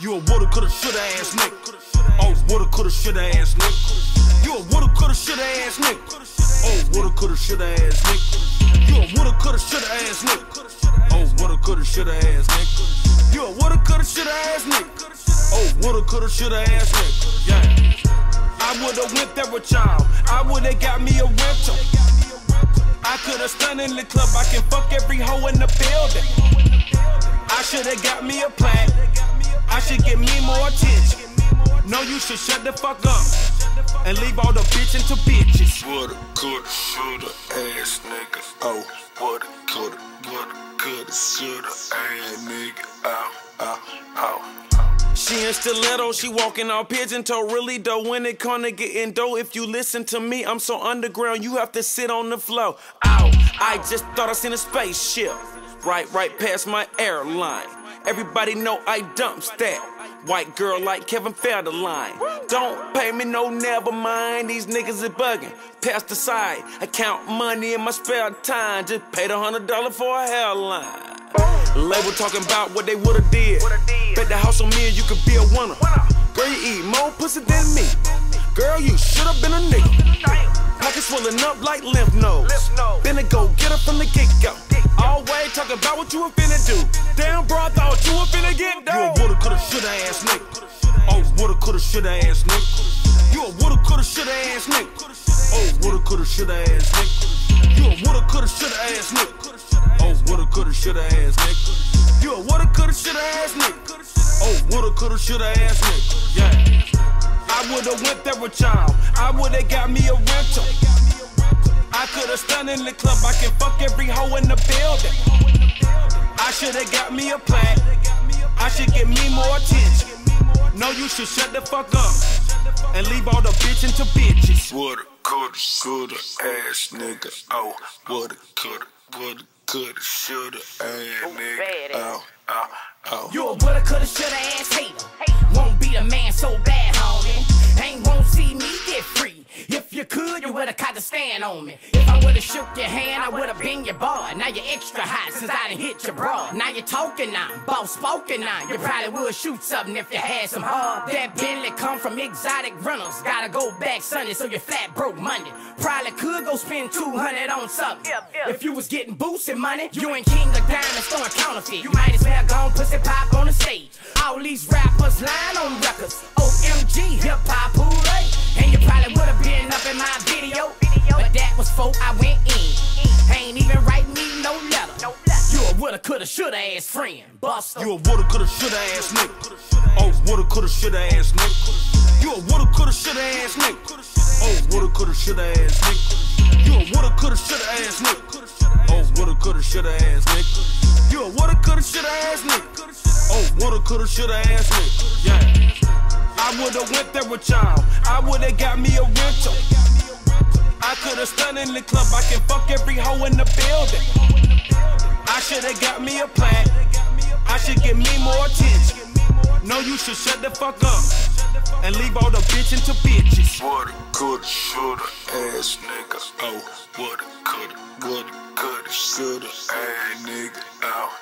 You a woulda, coulda, shoulda ass nigga. Oh, woulda, coulda, shoulda ass nigga. You a woulda, coulda, shoulda ass nigga. Oh, woulda, coulda, shoulda ass nigga. You a woulda, coulda, shoulda ass nigga. Oh, woulda, coulda, shoulda ass nigga. You a woulda, coulda, shoulda ass nigga. Oh, woulda, coulda, shoulda ass nigga. Yeah. I woulda went there with y'all. I woulda got me a rental. I coulda stunned in the club. I can fuck every hoe in the building. I shoulda got me a plaque. I should get me more attention. No, you should shut the fuck up and leave all the bitchin' to bitches. Woulda, coulda, shoulda, ass nigga. Oh, woulda, coulda, woulda, coulda, shoulda, ass nigga. Ow, ow, ow. She in stiletto, she walking all pigeon toe. Really though, when it come to getting dough, if you listen to me, I'm so underground, you have to sit on the floor. Ow, I just thought I seen a spaceship. Right, right past my airline. Everybody know I dumps that. White girl like Kevin Federline. Don't pay me no never mind, these niggas is bugging. Pass the side, I count money in my spare time. Just paid a hundred dollar for a hairline. Label talking about what they woulda did. Bet the house on me and you could be a winner. Girl, you eat more pussy than me. Girl, you should've been a nigga. Pockets swelling up like lymph nodes. Finna go get her from the get go. Always talking about what you were finna do. Damn, bro, I thought you were finna get down. You a woulda, coulda, shoulda ass nigga. Oh, woulda, coulda, shoulda ass nigga. You a woulda, coulda, shoulda ass nigga. Oh, woulda, coulda, shoulda ass nigga. You a woulda, coulda, shoulda ass nigga. Oh, woulda, coulda, shoulda ass nigga. You a woulda, coulda, shoulda ass nigga. Oh, woulda, coulda, shoulda ass nigga. Yeah. I woulda went there with y'all. I woulda got me a rental. I coulda stunned in the club. I can fuck every hoe in the building. I shoulda got me a plaque. I should get me more attention. No, you should shut the fuck up and leave all the bitchin' to bitches. Woulda, coulda, shoulda, ass nigga. Oh, woulda, coulda, woulda, coulda, shoulda, ass nigga. Ow, oh, oh, oh. You a woulda, coulda, shoulda ass hater. You woulda caught the stand on me. If I woulda shook your hand, I woulda been your boy. Now you're extra hot since I done hit your bra. Now you're talking now, boss spoken now. You probably would shoot something if you had some hard. That Bentley come from exotic rentals. Gotta go back Sunday, so you're flat broke Monday. Probably could go spend 200 on something. If you was getting boosted money, you ain't king of diamonds throwing counterfeit. You might as well go on pussy pop on the stage. All these rappers lying on records. OMG, hip hop, hooray. And you probably would have been up in my video. Was before I went in. Ain't even write me no letter. You a woulda, coulda, shoulda ass friend. Buster. You a woulda, coulda, shoulda ass nigga. Oh, woulda, coulda, shoulda ass nigga. You a woulda, coulda, shoulda ass nigga. Oh, woulda, coulda, shoulda ass nigga. You a woulda, coulda, shoulda ass nigga. Oh, woulda, coulda, shoulda ass nigga. You a woulda, coulda, shoulda ass nigga. Oh, woulda, coulda, shoulda ass nigga. Yeah. I woulda went there with y'all. I woulda got me a rental. I coulda stunned in the club. I can fuck every hoe in the building. I shoulda got me a plaque. I should get me more attention. No, you should shut the fuck up and leave all the bitchin' to bitches. Woulda, coulda, shoulda, ass nigga. Oh, woulda, coulda, woulda, coulda, shoulda, ass nigga. Ow, ow.